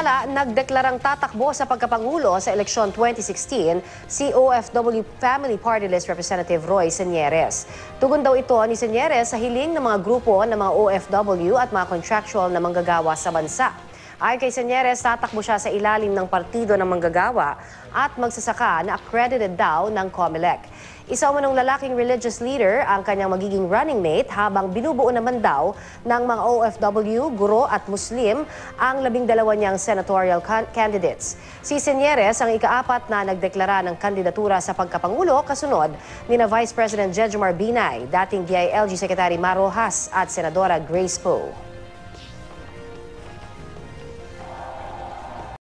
Samantala, nagdeklarang tatakbo sa pagkapangulo sa eleksyon 2016 si OFW Family Party List Representative Roy Senyeres. Tugon daw ito ni Senyeres sa hiling ng mga grupo ng mga OFW at mga contractual na manggagawa sa bansa. Ayon kay Senyeres, tatakbo siya sa ilalim ng partido ng manggagawa at magsasaka na accredited daw ng COMELEC. Isa umanong lalaking religious leader ang kanyang magiging running mate habang binubuo naman daw ng mga OFW, guro at Muslim ang labing dalawa niyang senatorial can- candidates. Si Senyeres ang ikaapat na nagdeklara ng kandidatura sa pagkapangulo kasunod ni na Vice President Jejomar Binay, dating DILG Secretary Marojas at Senadora Grace Poe.